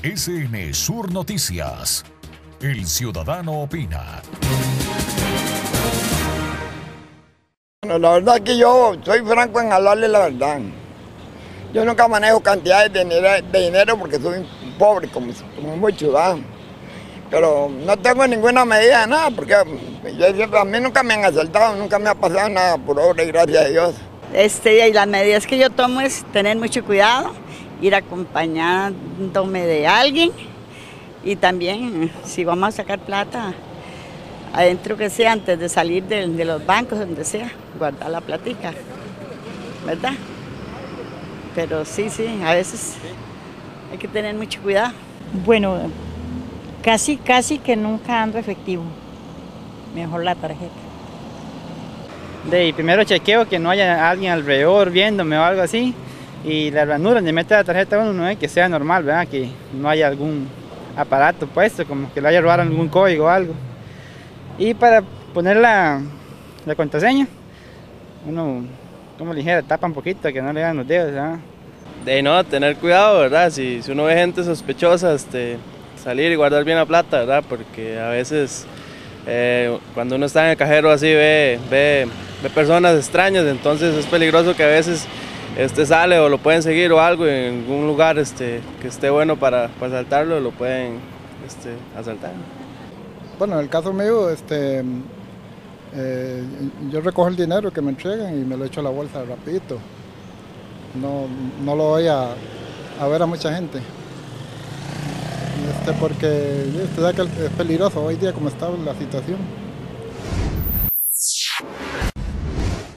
SN Sur Noticias. El ciudadano opina. Bueno, la verdad que yo soy franco en hablarle la verdad. Yo nunca manejo cantidades de dinero, de dinero porque soy pobre, como, como muchos, ¿verdad? Pero no tengo ninguna medida de nada, porque yo a mí nunca me han asaltado, nunca me ha pasado nada por obra y gracias a Dios. Este, y las medidas que yo tomo es tener mucho cuidado, ir acompañándome de alguien y también si vamos a sacar plata, adentro que sea, antes de salir de, de los bancos, donde sea, guardar la platica, ¿verdad? Pero sí, sí, a veces hay que tener mucho cuidado. Bueno, casi, casi que nunca ando efectivo. Mejor la tarjeta. De primero chequeo que no haya alguien alrededor viéndome o algo así. Y la ranura donde mete la tarjeta uno no es que sea normal, ¿verdad? Que no haya algún aparato puesto, como que le haya robado algún código o algo. Y para poner la, la contraseña, uno, como le dijera, tapa un poquito, que no le dan los dedos, ¿verdad? De no, tener cuidado, ¿verdad? Si, si uno ve gente sospechosa, este, salir y guardar bien la plata, ¿verdad? Porque a veces eh, cuando uno está en el cajero así ve, ve, ve personas extrañas, entonces es peligroso que a veces este, sale o lo pueden seguir o algo en algún lugar este, que esté bueno para, para asaltarlo, lo pueden este, asaltar. Bueno, en el caso mío, este, eh, yo recojo el dinero que me entregan y me lo echo a la bolsa rapidito. No, no lo voy a, a ver a mucha gente. Este, porque es peligroso hoy día como está la situación.